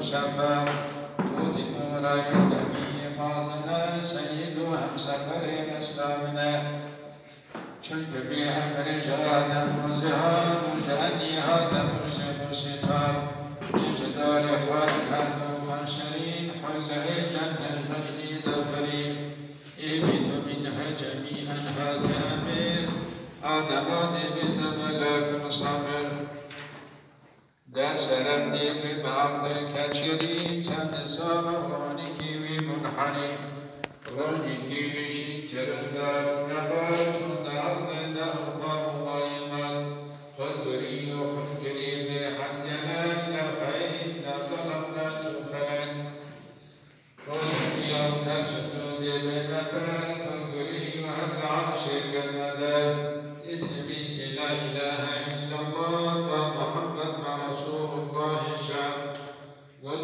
شفا نبی مازنا سید و همسفر اسلامنا شب و ستار خالق شرین حله جنة المجد ظفرين اهبط منها جميعا هذا آدمان بن ملاك رانی کیوی شکر در نبار چون در در با مایمن خدری و خشگری به حنجنن نفعین نظلمنا چوفرن رانی کیام نسجود به نبر خدری و حب عرش کرنزل اذن لا إله إلا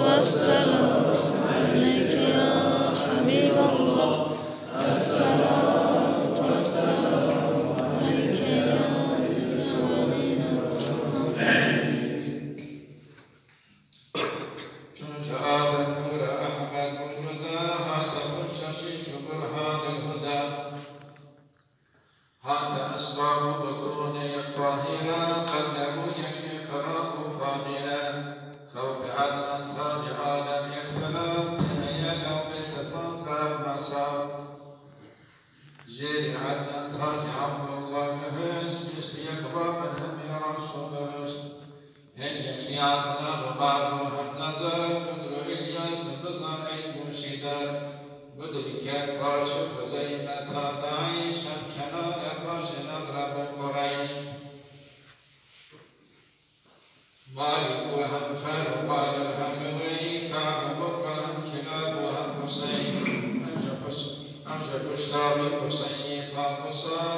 والسلام عليك يا حبيب الله الصلاة جيري عدنان تاجي عبد الله كهيس بيشتي يقضى من همي رسول رشد هن يكي عدنان وبعض وهم نظر قدر إلياس بظن أي مشيدر بدر كان باشر وزينة تازا عيشا كنان باشر نضرب قريش مالك وهم خير وقال الهم ويكا وبكرا كلاب وهم حسين. Sami Hosayeva Hosayeva